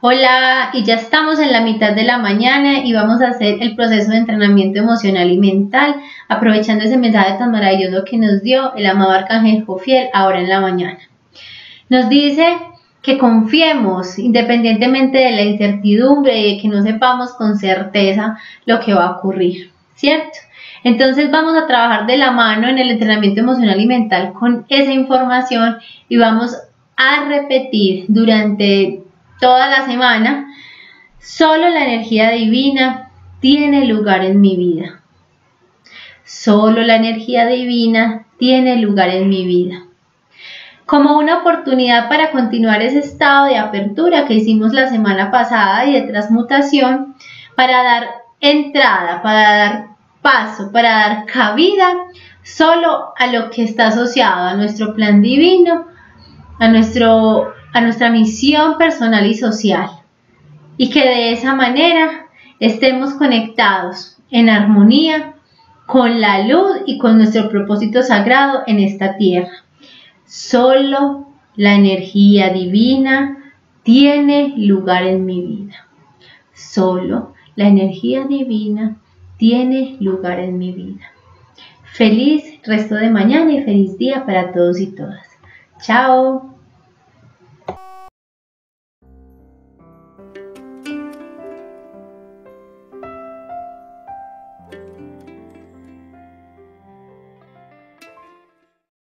Hola, y ya estamos en la mitad de la mañana y vamos a hacer el proceso de entrenamiento emocional y mental, aprovechando ese mensaje tan maravilloso que nos dio el amado Arcángel Jofiel ahora en la mañana. Nos dice que confiemos independientemente de la incertidumbre y de que no sepamos con certeza lo que va a ocurrir, ¿cierto? Entonces vamos a trabajar de la mano en el entrenamiento emocional y mental con esa información y vamos a repetir durante toda la semana, solo la energía divina tiene lugar en mi vida. Solo la energía divina tiene lugar en mi vida. Como una oportunidad para continuar ese estado de apertura que hicimos la semana pasada y de transmutación, para dar entrada, para dar paso, para dar cabida solo a lo que está asociado a nuestro plan divino, a nuestro a nuestra misión personal y social y que de esa manera estemos conectados en armonía con la luz y con nuestro propósito sagrado en esta tierra. Solo la energía divina tiene lugar en mi vida. Solo la energía divina tiene lugar en mi vida. Feliz resto de mañana y feliz día para todos y todas. Chao.